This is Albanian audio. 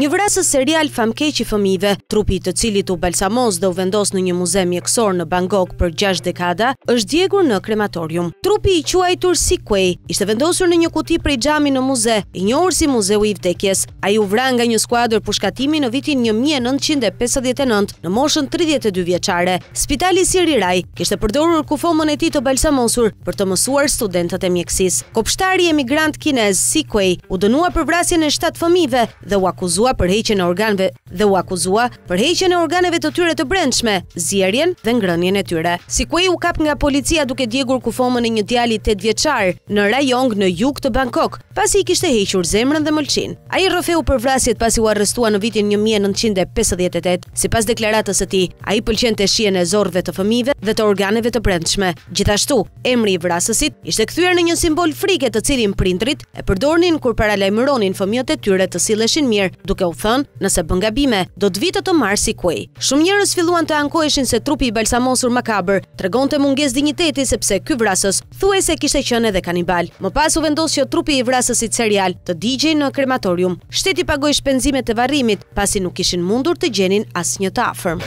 Një vrasës serial famkeq i fëmijëve, trupi i të cilit u balsamos dhe u vendos në një muze mjekësor në Bangkok për 6 dekada, është djegur në krematorium. Trupi i quajtur Si Kuei ishte vendosur në një kuti prej xhami në muze, i njohur si Muzeu i Vdekjes. Ai u vra nga një skuadër pushkatimi në vitin një mijë e nëntëqind e pesëdhjetë e nëntë, në moshën tridhjetë e dy vjeçare. Spitali Siriraj kishte përdorur kufomën e tij të balsamosur për të mësuar studentët e mjekësisë. Kopshtari emigrant kinez Si Kuei u dënua për vrasjen e shtatë fëmijëve dhe u akuzua për heqjen e organeve dhe u akuzua për heqjen e organeve të tyre të brendshme, zierjen dhe ngrënien e tyre. Si Kuei u kap nga policia duke djegur kufomën e një djali tetë vjeçar në Rayong në jug të Bangkok, pasi i kishte hequr zemrën dhe mëlçinë. Ai rrëfeu për vrasjet pasi u arrestua në vitin një mijë e nëntëqind e pesëdhjetë e tetë. Sipas deklaratës së tij, ai pëlqente shijen e zorrëve të fëmijëve dhe të organeve të brendshme. Gjithashtu, emri i vrasësit ishte kthyer në një simbol frike të cilin prindërit e përdornin kur paralajmëronin fëmijët e tyre të silleshin mirë, duke u thënë, nëse bën gabime, do të vi të të marrë Si Kuei. Shumë njerëz filluan të ankoheshin se trupi i balsamosur makabër tregonte mungesë dinjiteti sepse ky vrasës Thuajse kishte qenë edhe kanibal. Më pas u vendos që trupi i vrasësit serial të digjej në krematorium. Shteti pagoi shpenzimet e varrimit, pasi nuk kishin mundur të gjenin asnjë të afërm.